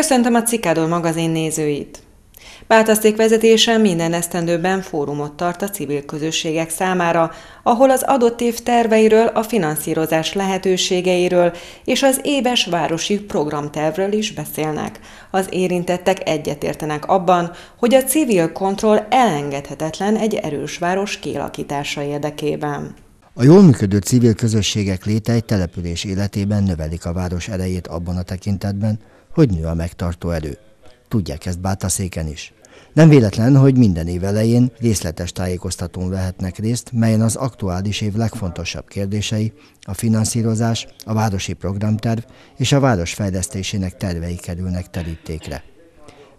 Köszöntöm a Cikádor magazin nézőit! Bátaszték vezetése minden esztendőben fórumot tart a civil közösségek számára, ahol az adott év terveiről, a finanszírozás lehetőségeiről és az éves városi programtervről is beszélnek. Az érintettek egyetértenek abban, hogy a civil kontroll elengedhetetlen egy erős város kialakítása érdekében. A jól működő civil közösségek léte egy település életében növelik a város erejét abban a tekintetben, hogy nő a megtartó erő. Tudják ezt Bátaszéken is. Nem véletlen, hogy minden év elején részletes tájékoztatón vehetnek részt, melyen az aktuális év legfontosabb kérdései, a finanszírozás, a városi programterv és a város fejlesztésének tervei kerülnek terítékre.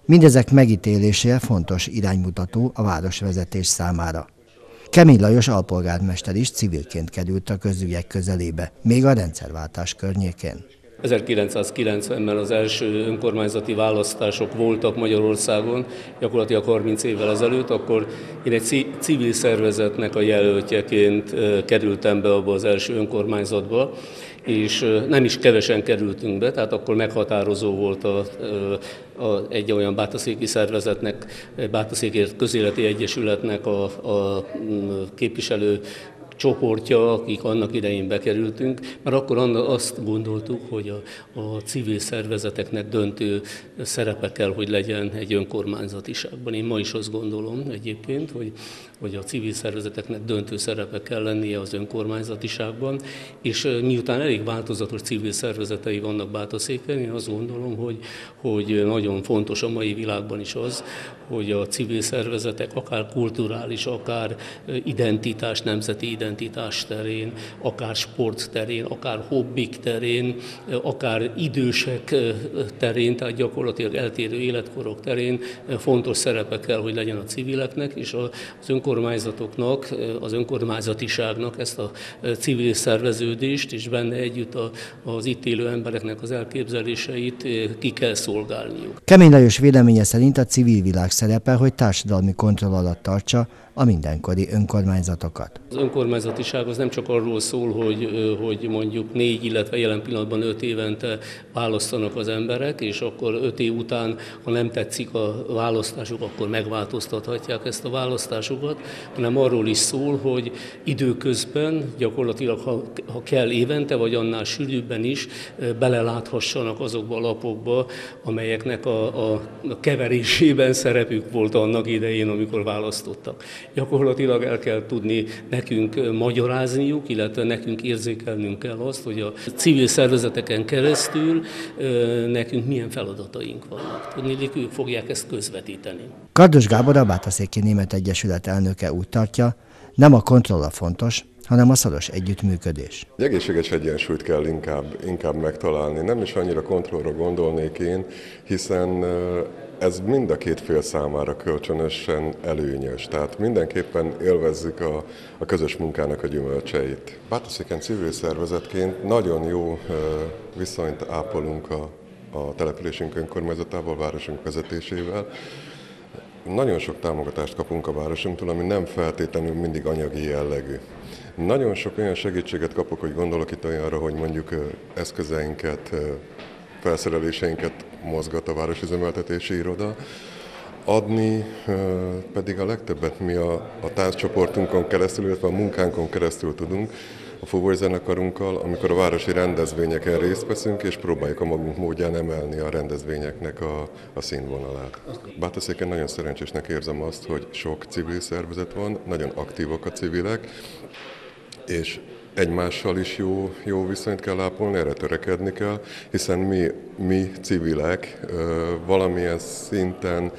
Mindezek megítélése fontos iránymutató a városvezetés számára. Kemény Lajos alpolgármester is civilként került a közügyek közelébe, még a rendszerváltás környékén. 1990-ben az első önkormányzati választások voltak Magyarországon, gyakorlatilag 30 évvel ezelőtt, akkor én egy civil szervezetnek a jelöltjeként kerültem be abba az első önkormányzatba, és nem is kevesen kerültünk be, tehát akkor meghatározó volt a, a, egy olyan bátaszéki szervezetnek, Bátaszékért Közéleti Egyesületnek a, a képviselő csoportja, akik annak idején bekerültünk, mert akkor azt gondoltuk, hogy a, a civil szervezeteknek döntő szerepe kell, hogy legyen egy önkormányzatiságban. Én ma is azt gondolom egyébként, hogy, hogy a civil szervezeteknek döntő szerepe kell lennie az önkormányzatiságban, és miután elég változatos civil szervezetei vannak Bátaszéken, én azt gondolom, hogy, hogy nagyon fontos a mai világban is az, hogy a civil szervezetek akár kulturális, akár identitás, nemzeti identitás, identitás terén, akár sport terén, akár hobbik terén, akár idősek terén, tehát gyakorlatilag eltérő életkorok terén fontos szerepe kell, hogy legyen a civileknek, és az önkormányzatoknak, az önkormányzatiságnak ezt a civil szerveződést, és benne együtt az itt élő embereknek az elképzeléseit ki kell szolgálniuk. Kemény Lajos véleménye szerint a civil világ szerepe, hogy társadalmi kontroll alatt tartsa a mindenkori önkormányzatokat. Az önkormányzatiság az nem csak arról szól, hogy, hogy mondjuk négy, illetve jelen pillanatban öt évente választanak az emberek, és akkor öt év után, ha nem tetszik a választásuk, akkor megváltoztathatják ezt a választásukat, hanem arról is szól, hogy időközben gyakorlatilag, ha, ha kell évente, vagy annál sűrűbben is beleláthassanak azokba a lapokba, amelyeknek a, a, keverésében szerepük volt annak idején, amikor választottak gyakorlatilag el kell tudni nekünk magyarázniuk, illetve nekünk érzékelnünk kell azt, hogy a civil szervezeteken keresztül nekünk milyen feladataink vannak. Tudni, ők fogják ezt közvetíteni. Kardos Gábor, a Bátaszéki Német Egyesület elnöke úgy tartja, nem a kontroll a fontos, hanem a szoros együttműködés. Egy egészséges egyensúlyt kell inkább, inkább megtalálni. Nem is annyira kontrollra gondolnék én, hiszen ez mind a két fél számára kölcsönösen előnyös, tehát mindenképpen élvezzük a, a közös munkának a gyümölcseit. Bátaszéken civil szervezetként nagyon jó viszonyt ápolunk a, a településünk önkormányzatával, városunk vezetésével. Nagyon sok támogatást kapunk a városunktól, ami nem feltétlenül mindig anyagi jellegű. Nagyon sok olyan segítséget kapok, hogy gondolok itt olyanra, hogy mondjuk eszközeinket, felszereléseinket mozgat a Városüzemeltetési Iroda, adni pedig a legtöbbet mi a, a tánccsoportunkon keresztül, illetve a munkánkon keresztül tudunk, a fuvolyzenekarunkkal, amikor a városi rendezvényeken részt veszünk, és próbáljuk a magunk módján emelni a rendezvényeknek a, a színvonalát. Bátaszéken nagyon szerencsésnek érzem azt, hogy sok civil szervezet van, nagyon aktívak a civilek, és egymással is jó, jó viszonyt kell ápolni, erre törekedni kell, hiszen mi, mi civilek valamilyen szinten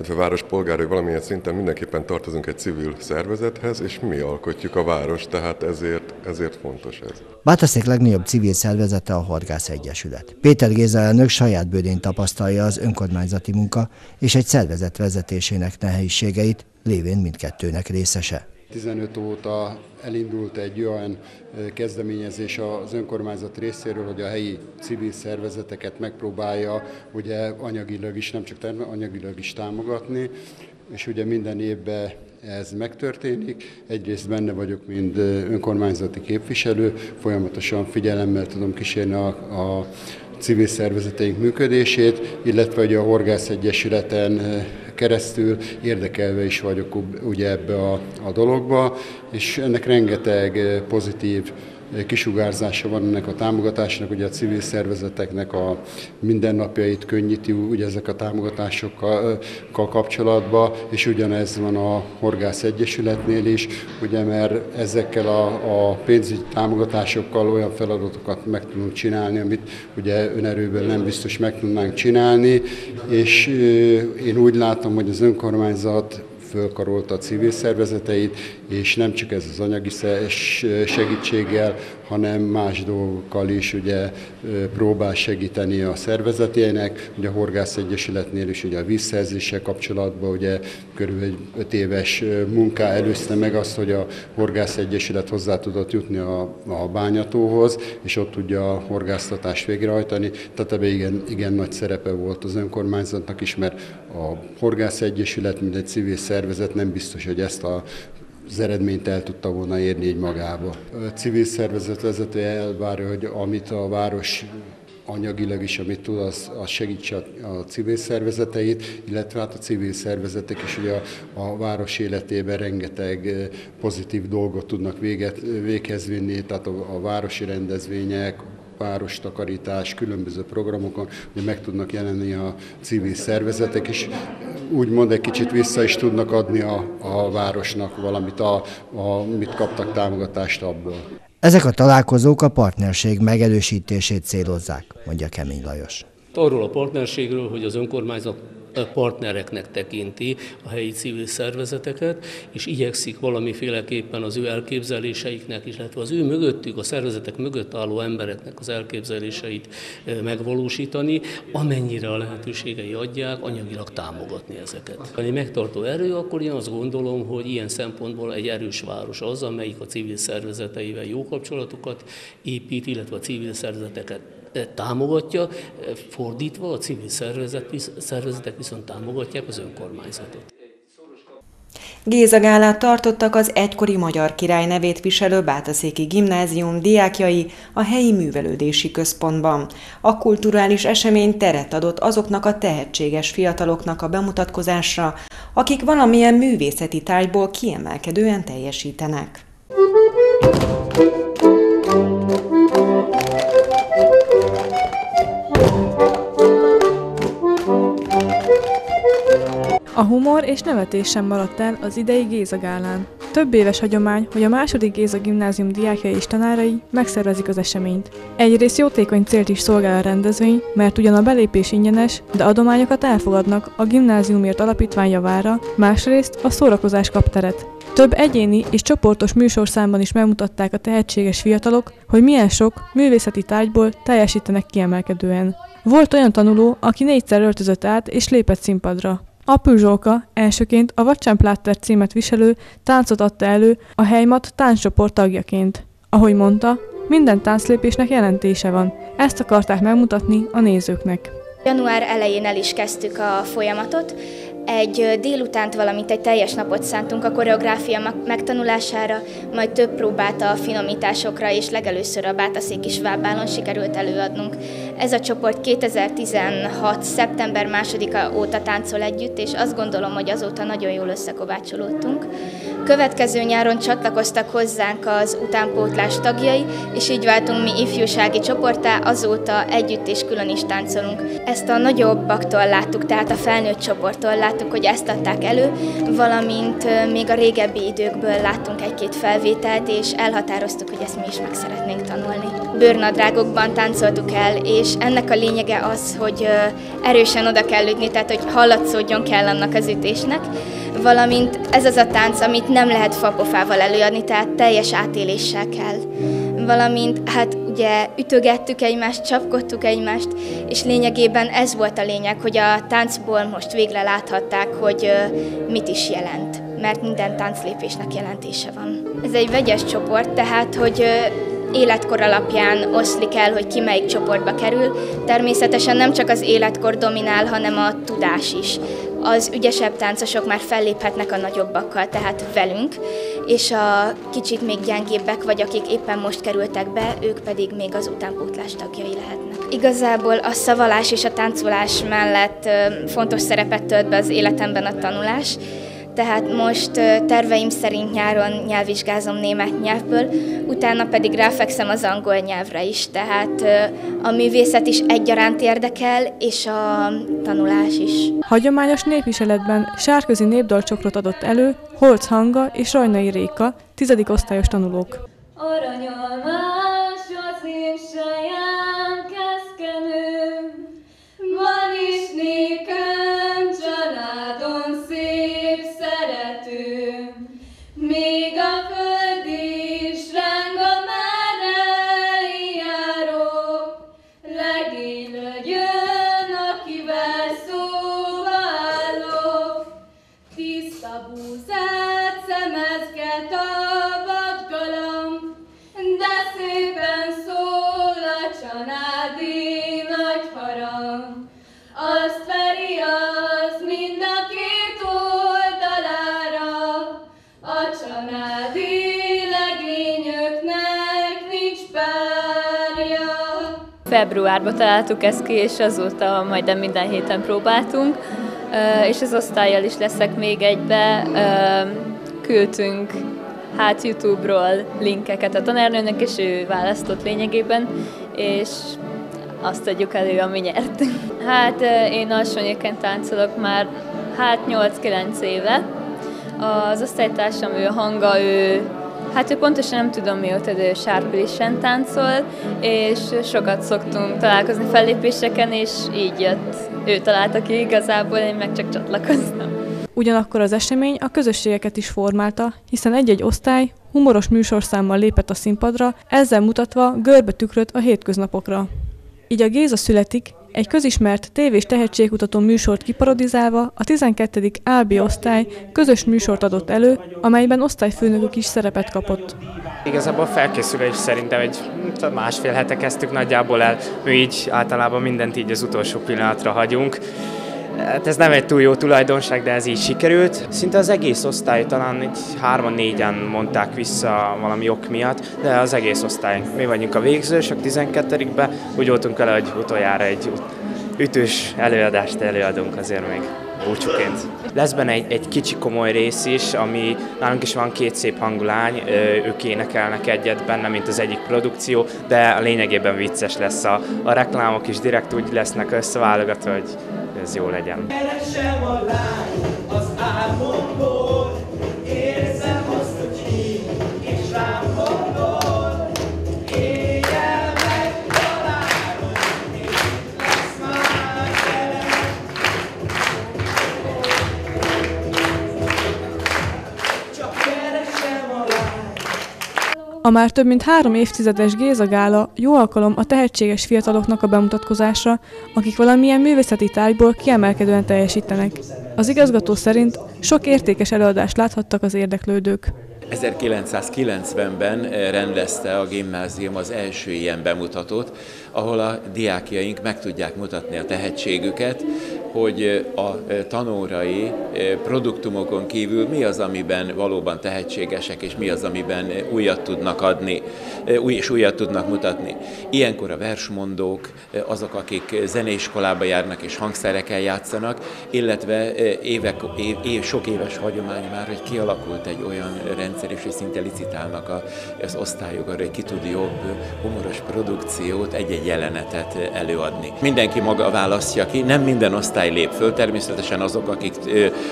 illetve város polgárai valamilyen szinten mindenképpen tartozunk egy civil szervezethez, és mi alkotjuk a város, tehát ezért, ezért fontos ez. Bátaszék legnagyobb civil szervezete a Horgász Egyesület. Péter Géza elnök saját bőrén tapasztalja az önkormányzati munka és egy szervezet vezetésének nehézségeit, lévén mindkettőnek részese. 15 óta elindult egy olyan kezdeményezés az önkormányzat részéről, hogy a helyi civil szervezeteket megpróbálja ugye anyagilag is, nem csak termel, anyagilag is támogatni, és ugye minden évben ez megtörténik. Egyrészt benne vagyok, mint önkormányzati képviselő, folyamatosan figyelemmel tudom kísérni a, a civil szervezeteink működését, illetve hogy a Horgász Egyesületen keresztül érdekelve is vagyok ugye ebbe a, a dologba, és ennek rengeteg pozitív kisugárzása van ennek a támogatásnak, ugye a civil szervezeteknek a mindennapjait könnyíti ugye ezek a támogatásokkal kapcsolatban, és ugyanez van a Horgász Egyesületnél is, ugye mert ezekkel a, a pénzügyi támogatásokkal olyan feladatokat meg tudunk csinálni, amit ugye önerőből nem biztos meg tudnánk csinálni, és én úgy látom, hogy az önkormányzat fölkarolta a civil szervezeteit, és nem csak ez az anyagi segítséggel, hanem más dolgokkal is ugye próbál segíteni a szervezetének. Ugye a Horgász Egyesületnél is ugye a vízszerzéssel kapcsolatban ugye körülbelül 5 éves munká előzte meg azt, hogy a Horgász Egyesület hozzá tudott jutni a, a bányatóhoz, és ott tudja a horgásztatást végrehajtani. Tehát ebben igen, igen nagy szerepe volt az önkormányzatnak is, mert a Horgász Egyesület, mint egy civil szervezet nem biztos, hogy ezt a az eredményt el tudta volna érni egy magába. A civil szervezet vezetője elvárja, hogy amit a város anyagilag is, amit tud, az, az segítse a, civil szervezeteit, illetve hát a civil szervezetek is ugye a, a város életében rengeteg pozitív dolgot tudnak véget, véghez vinni, tehát a, a városi rendezvények, várostakarítás, különböző programokon, hogy meg tudnak jelenni a civil szervezetek is, úgymond egy kicsit vissza is tudnak adni a, a városnak valamit, a, a, mit kaptak támogatást abból. Ezek a találkozók a partnerség megerősítését célozzák, mondja Kemény Lajos. Arról a partnerségről, hogy az önkormányzat partnereknek tekinti a helyi civil szervezeteket, és igyekszik valamiféleképpen az ő elképzeléseiknek, illetve az ő mögöttük, a szervezetek mögött álló embereknek az elképzeléseit megvalósítani, amennyire a lehetőségei adják, anyagilag támogatni ezeket. Ha egy megtartó erő, akkor én azt gondolom, hogy ilyen szempontból egy erős város az, amelyik a civil szervezeteivel jó kapcsolatokat épít, illetve a civil szervezeteket támogatja, fordítva a civil szervezet, szervezetek viszont támogatják az önkormányzatot. Gézagálát tartottak az egykori magyar király nevét viselő Bátaszéki gimnázium diákjai a helyi művelődési központban. A kulturális esemény teret adott azoknak a tehetséges fiataloknak a bemutatkozásra, akik valamilyen művészeti tárgyból kiemelkedően teljesítenek. A humor és nevetés sem maradt el az idei Géza gálán. Több éves hagyomány, hogy a második Géza gimnázium diákjai és tanárai megszervezik az eseményt. Egyrészt jótékony célt is szolgál a rendezvény, mert ugyan a belépés ingyenes, de adományokat elfogadnak a gimnáziumért alapítvány javára, másrészt a szórakozás kap teret. Több egyéni és csoportos műsorszámban is megmutatták a tehetséges fiatalok, hogy milyen sok művészeti tárgyból teljesítenek kiemelkedően. Volt olyan tanuló, aki négyszer öltözött át és lépett színpadra. Apő Zsóka elsőként a Vacsemplátter címet viselő táncot adta elő a Helymat tánccsoport tagjaként. Ahogy mondta, minden tánclépésnek jelentése van. Ezt akarták megmutatni a nézőknek. Január elején el is kezdtük a folyamatot, egy délutánt, valamint egy teljes napot szántunk a koreográfia megtanulására, majd több próbát a finomításokra, és legelőször a Bátaszék is vábbálon sikerült előadnunk. Ez a csoport 2016. szeptember 2-a óta táncol együtt, és azt gondolom, hogy azóta nagyon jól összekovácsolódtunk. Következő nyáron csatlakoztak hozzánk az utánpótlás tagjai, és így váltunk mi ifjúsági csoportá, azóta együtt és külön is táncolunk. Ezt a nagyobbaktól láttuk, tehát a felnőtt csoporttól láttuk, láttuk, hogy ezt adták elő, valamint még a régebbi időkből láttunk egy-két felvételt, és elhatároztuk, hogy ezt mi is meg szeretnénk tanulni. Bőrnadrágokban táncoltuk el, és ennek a lényege az, hogy erősen oda kell ütni, tehát hogy hallatszódjon kell annak az ütésnek, valamint ez az a tánc, amit nem lehet fapofával előadni, tehát teljes átéléssel kell. Valamint hát ugye ütögettük egymást, csapkodtuk egymást, és lényegében ez volt a lényeg, hogy a táncból most végre láthatták, hogy mit is jelent, mert minden tánclépésnek jelentése van. Ez egy vegyes csoport, tehát hogy életkor alapján oszlik el, hogy ki melyik csoportba kerül. Természetesen nem csak az életkor dominál, hanem a tudás is. Az ügyesebb táncosok már felléphetnek a nagyobbakkal, tehát velünk, és a kicsit még gyengébbek, vagy akik éppen most kerültek be, ők pedig még az utánpótlás tagjai lehetnek. Igazából a szavalás és a táncolás mellett fontos szerepet tölt be az életemben a tanulás, tehát most terveim szerint nyáron nyelvvizsgázom német nyelvből, utána pedig ráfekszem az angol nyelvre is, tehát a művészet is egyaránt érdekel, és a tanulás is. Hagyományos népviseletben sárközi népdalcsokrot adott elő Holc Hanga és Rajnai Réka, tizedik osztályos tanulók. Aranyalmás Februárban találtuk ezt ki, és azóta majdnem minden héten próbáltunk, és az osztályjal is leszek még egybe. Küldtünk hát YouTube-ról linkeket a tanárnőnek, és ő választott lényegében, és azt adjuk elő, ami nyertünk. Hát én alsónyéken táncolok már hát 8-9 éve. Az osztálytársam, ő hanga, ő Hát ő pontosan nem tudom mióta, de ő sárpülisen táncol, és sokat szoktunk találkozni fellépéseken, és így jött. Ő találta ki igazából, én meg csak csatlakoztam. Ugyanakkor az esemény a közösségeket is formálta, hiszen egy-egy osztály humoros műsorszámmal lépett a színpadra, ezzel mutatva görbe tükröt a hétköznapokra. Így a Géza születik, egy közismert tévés tehetségkutató műsort kiparodizálva a 12. AB osztály közös műsort adott elő, amelyben osztályfőnökök is szerepet kapott. Igazából felkészülés szerintem egy másfél hete kezdtük nagyjából el, mi így általában mindent így az utolsó pillanatra hagyunk. Hát ez nem egy túl jó tulajdonság, de ez így sikerült. Szinte az egész osztály, talán egy hárman-négyen mondták vissza valami ok miatt, de az egész osztály. Mi vagyunk a végzősök 12-be, úgy voltunk vele, hogy utoljára egy ütős előadást előadunk azért még búcsúként. Lesz benne egy, egy kicsi komoly rész is, ami nálunk is van két szép hangulány, ők énekelnek egyet benne, mint az egyik produkció, de a lényegében vicces lesz. A, a reklámok is direkt úgy lesznek összeválogatva, hogy ez jó legyen. Keresem a lány az álmomból, A már több mint három évtizedes Géza Gála jó alkalom a tehetséges fiataloknak a bemutatkozásra, akik valamilyen művészeti tárgyból kiemelkedően teljesítenek. Az igazgató szerint sok értékes előadást láthattak az érdeklődők. 1990-ben rendezte a gimnázium az első ilyen bemutatót, ahol a diákjaink meg tudják mutatni a tehetségüket, hogy a tanórai produktumokon kívül mi az, amiben valóban tehetségesek, és mi az, amiben újat tudnak adni, új és újat tudnak mutatni. Ilyenkor a versmondók, azok, akik zeneiskolába járnak és hangszerekkel játszanak, illetve évek, év, év, sok éves hagyomány már, hogy kialakult egy olyan rendszer, és hogy szinte licitálnak az osztályok arra, hogy ki tud jobb humoros produkciót, egy-egy jelenetet előadni. Mindenki maga választja ki, nem minden osztály lép föl, természetesen azok, akik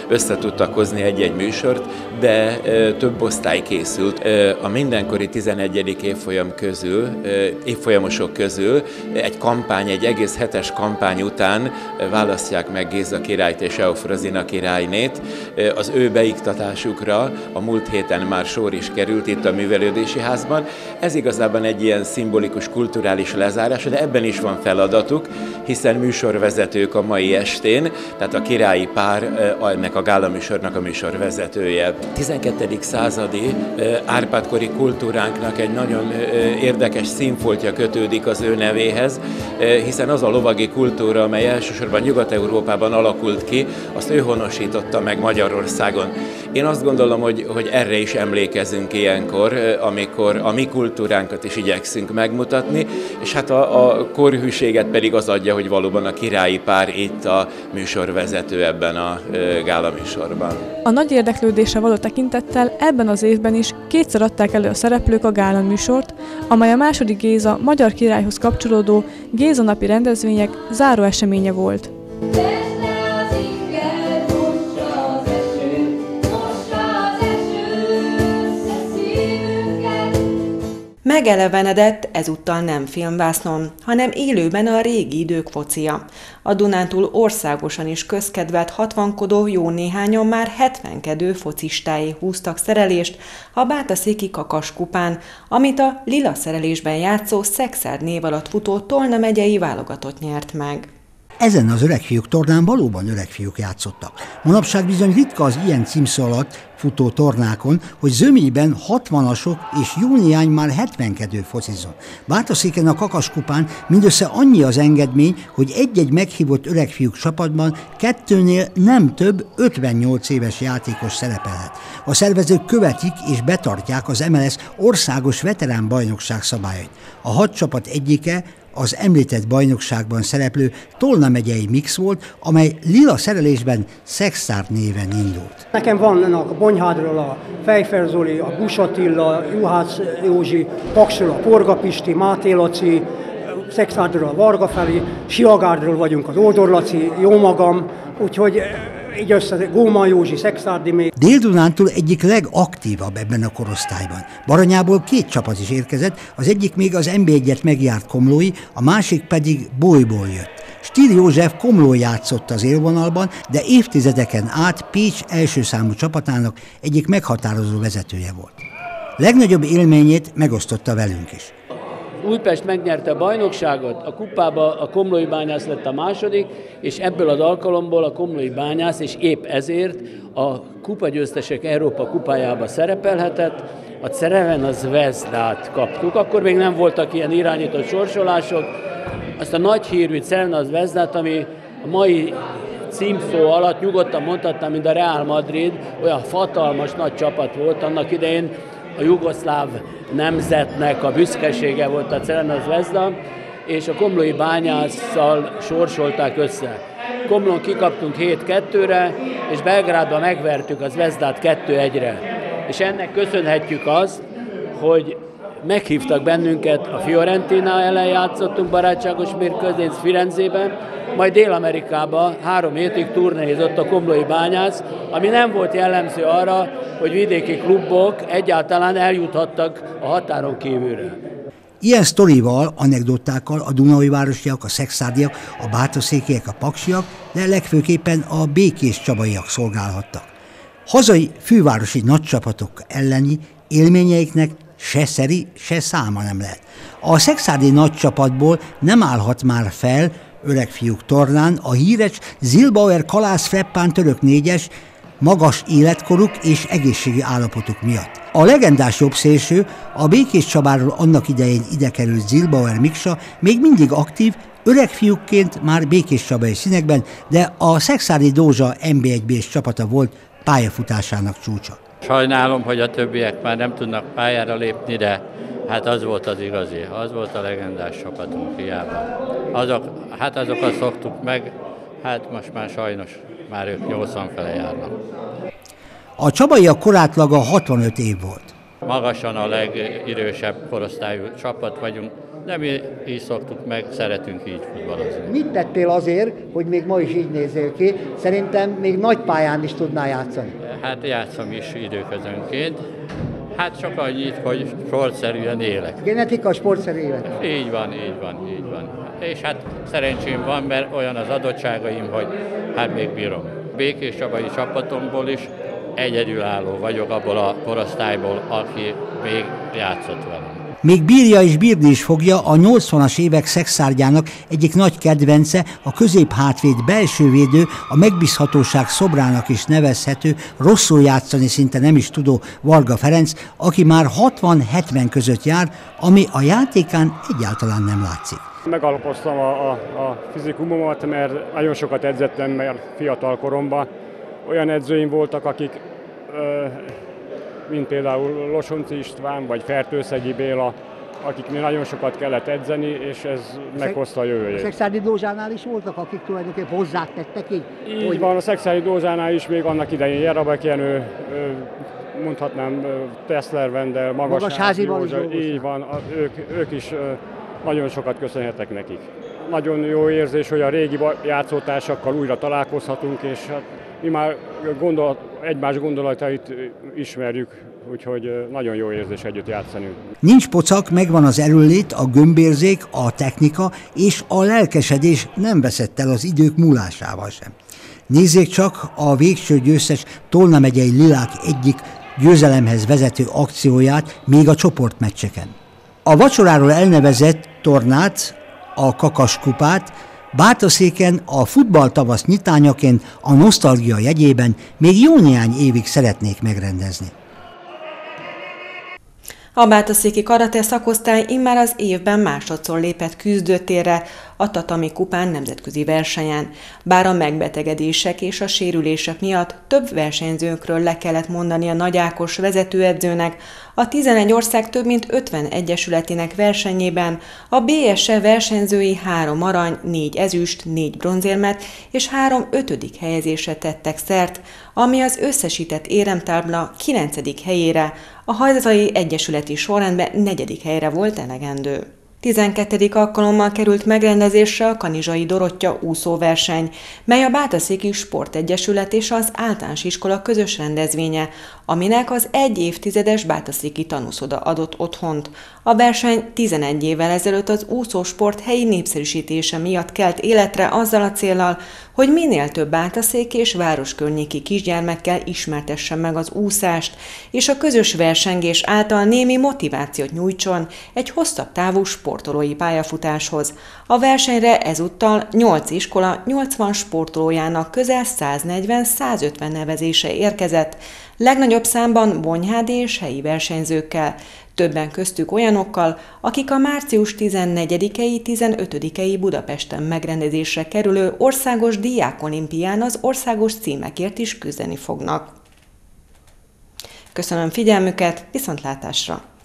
össze tudtak hozni egy-egy műsort, de több osztály készült. A mindenkori 11. évfolyam közül, évfolyamosok közül egy kampány, egy egész hetes kampány után választják meg Géza királyt és Eufrazina királynét. Az ő beiktatásukra a múlt héten már sor is került itt a művelődési házban. Ez igazában egy ilyen szimbolikus, kulturális lezárás, de ebben is van feladatuk, hiszen műsorvezetők a mai este Pistén, tehát a királyi pár ennek a gálaműsornak a műsorvezetője. 12. századi Árpádkori kultúránknak egy nagyon érdekes színfoltja kötődik az ő nevéhez, hiszen az a lovagi kultúra, amely elsősorban Nyugat-Európában alakult ki, azt ő honosította meg Magyarországon. Én azt gondolom, hogy, hogy erre is emlékezünk ilyenkor, amikor a mi kultúránkat is igyekszünk megmutatni, és hát a, a korhűséget pedig az adja, hogy valóban a királyi pár itt a műsorvezető ebben a gála műsorban. A nagy érdeklődésre való tekintettel ebben az évben is kétszer adták elő a szereplők a gála műsort, amely a második Géza magyar királyhoz kapcsolódó Géza napi rendezvények záró eseménye volt. Megelevenedett ezúttal nem filmvásznon, hanem élőben a régi idők focia. A Dunántúl országosan is közkedvelt hatvankodó jó néhányan már hetvenkedő focistái húztak szerelést a Bátaszéki Kakaskupán, amit a lila szerelésben játszó Szexárd név alatt futó Tolna megyei válogatott nyert meg. Ezen az öregfiúk tornán valóban öregfiúk játszottak. Manapság bizony ritka az ilyen címszó alatt futó tornákon, hogy zömében 60-asok és jó már 70 focizon. Bártaszéken a kakaskupán mindössze annyi az engedmény, hogy egy-egy meghívott öregfiúk csapatban kettőnél nem több 58 éves játékos szerepelhet. A szervezők követik és betartják az MLS országos veterán bajnokság szabályait. A hat csapat egyike az említett bajnokságban szereplő Tolna megyei mix volt, amely lila szerelésben Szexár néven indult. Nekem vannak Bonyhádról a Fejfer Zoli, a Busatilla, Juhász Józsi, Paksról a Porga Pisti, Máté Laci, Szexárdról a Varga felé, Siagárdról vagyunk az Ódor Laci, jó magam, úgyhogy így össze, Góma Józsi, Szexárdi még. Dél-Dunántúl egyik legaktívabb ebben a korosztályban. Baranyából két csapat is érkezett, az egyik még az NB1-et megjárt Komlói, a másik pedig Bolyból jött. Stíl József Komló játszott az élvonalban, de évtizedeken át Pécs első számú csapatának egyik meghatározó vezetője volt. Legnagyobb élményét megosztotta velünk is. Újpest megnyerte a bajnokságot, a kupába a Komlói Bányász lett a második, és ebből az alkalomból a Komlói Bányász, és épp ezért a kupagyőztesek Európa kupájába szerepelhetett, a Cereven az Zvezdát kaptuk, akkor még nem voltak ilyen irányított sorsolások, azt a nagy hírű Cereven az Zvezdát, ami a mai címszó alatt nyugodtan mondhatnám, mint a Real Madrid, olyan fatalmas nagy csapat volt annak idején, a jugoszláv nemzetnek a büszkesége volt a Cerena Zvezda, és a komlói bányásszal sorsolták össze. Komlón kikaptunk 7-2-re, és Belgrádban megvertük az Zvezdát 2-1-re. És ennek köszönhetjük azt, hogy meghívtak bennünket, a Fiorentina ellen játszottunk barátságos mérkőzést Firenzében, majd Dél-Amerikába három hétig turnézott a Komlói Bányász, ami nem volt jellemző arra, hogy vidéki klubok egyáltalán eljuthattak a határon kívülre. Ilyen sztorival, anekdotákkal a Dunai városiak, a szexárdiak, a bátorszékiek, a paksiak, de legfőképpen a békés csabaiak szolgálhattak. Hazai fővárosi nagycsapatok elleni élményeiknek se szeri, se száma nem lehet. A szexádi nagycsapatból nem állhat már fel öreg fiúk tornán a híres Zilbauer Kalász Freppán török négyes, magas életkoruk és egészségi állapotuk miatt. A legendás jobbszélső, a Békés Csabáról annak idején ide került Zilbauer Miksa még mindig aktív, öreg fiúkként már Békés Csabai színekben, de a Szexádi Dózsa MB1-B-s csapata volt pályafutásának csúcsa. Sajnálom, hogy a többiek már nem tudnak pályára lépni, de hát az volt az igazi, az volt a legendás csapatunk hiába. Azok, hát azokat szoktuk meg, hát most már sajnos már ők 80 fele járnak. A csabaiak korátlaga 65 év volt. Magasan a legidősebb korosztályú csapat vagyunk, de mi így szoktuk meg, szeretünk így futballozni. Mit tettél azért, hogy még ma is így nézzél ki? Szerintem még nagy pályán is tudnál játszani. Hát játszom is időközönként. Hát csak annyit, hogy sportszerűen élek. Genetika sportszerű élet. Így van, így van, így van. És hát szerencsém van, mert olyan az adottságaim, hogy hát még bírom. Békés Csabai csapatomból is egyedülálló vagyok abból a korosztályból, aki még játszott velem. Még bírja és bírni is fogja a 80-as évek szexárgyának egyik nagy kedvence, a középhátvéd belső védő, a megbízhatóság szobrának is nevezhető, rosszul játszani szinte nem is tudó Varga Ferenc, aki már 60-70 között jár, ami a játékán egyáltalán nem látszik. Megalapoztam a, a, a fizikumomat, mert nagyon sokat edzettem, mert fiatal koromban. Olyan edzőim voltak, akik mint például Losonci István vagy Fertőszegyi Béla, akiknél nagyon sokat kellett edzeni, és ez meghozta a jövőjét. A Szexádi Dózsánál is voltak, akik tulajdonképpen hozzátettek így? Így hogy... van, a Szexádi Dózsánál is még annak idején Jerabekjenő, mondhatnám Tesler Vendel, Magas, Magas házi Józsa, így van, ők, ők is nagyon sokat köszönhetek nekik. Nagyon jó érzés, hogy a régi játszótársakkal újra találkozhatunk, és hát mi már gondolat, egymás gondolatait ismerjük, úgyhogy nagyon jó érzés együtt játszani. Nincs pocak, megvan az erőlét, a gömbérzék, a technika, és a lelkesedés nem veszett el az idők múlásával sem. Nézzék csak a végső győztes Tolna megyei Lilák egyik győzelemhez vezető akcióját még a csoportmeccseken. A vacsoráról elnevezett tornát, a kakaskupát Bátaszéken a futballtavasz nyitányaként a nosztalgia jegyében még jó néhány évig szeretnék megrendezni. A Bátaszéki karate szakosztály immár az évben másodszor lépett küzdőtérre a Tatami Kupán nemzetközi versenyen. Bár a megbetegedések és a sérülések miatt több versenyzőkről le kellett mondani a nagyákos vezetőedzőnek, a 11 ország több mint 50 egyesületének versenyében a BSE versenyzői három arany, négy ezüst, négy bronzérmet és három ötödik helyezésre tettek szert, ami az összesített éremtábla 9. helyére, a hazai egyesületi sorrendben negyedik helyre volt elegendő. 12. alkalommal került megrendezésre a Kanizsai Dorottya úszóverseny, mely a Bátaszéki Sportegyesület és az általános iskola közös rendezvénye, aminek az egy évtizedes Bátaszéki tanúszoda adott otthont. A verseny 11 évvel ezelőtt az úszósport helyi népszerűsítése miatt kelt életre azzal a célral, hogy minél több Bátaszék és városkörnyéki kisgyermekkel ismertesse meg az úszást, és a közös versengés által némi motivációt nyújtson egy hosszabb távú sportolói pályafutáshoz. A versenyre ezúttal 8 iskola 80 sportolójának közel 140-150 nevezése érkezett, legnagyobb számban bonyhádi és helyi versenyzőkkel, többen köztük olyanokkal, akik a március 14-i, 15-i Budapesten megrendezésre kerülő országos diákolimpián az országos címekért is küzdeni fognak. Köszönöm figyelmüket, viszontlátásra!